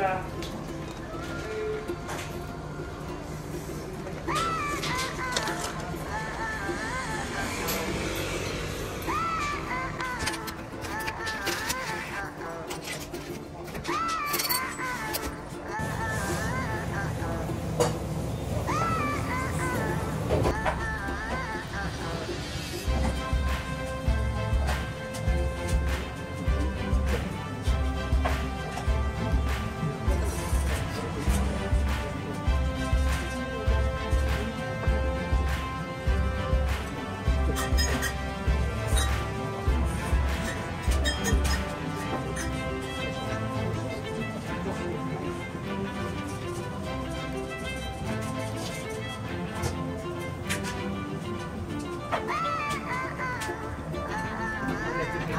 uh,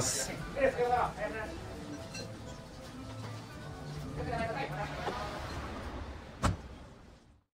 nas